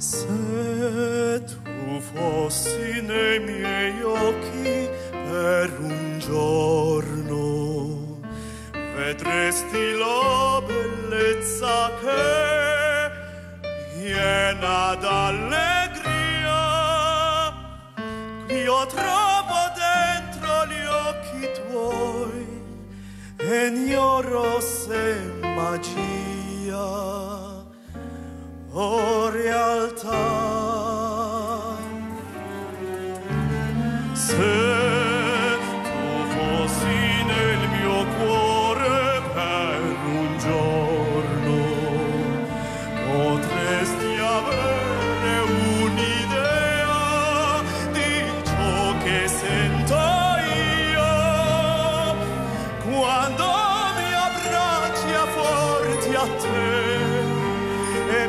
Se tu fossi nei miei occhi per un giorno, vedresti la bellezza che trovo dentro gli occhi tuoi magia. O quando mi abbracci a forti a te e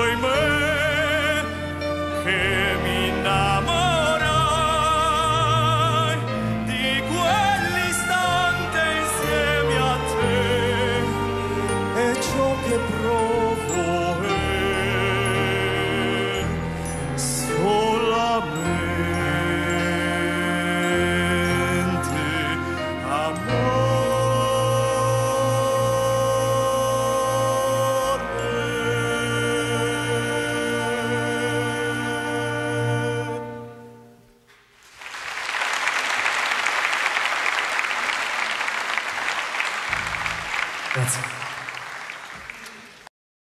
Grazie.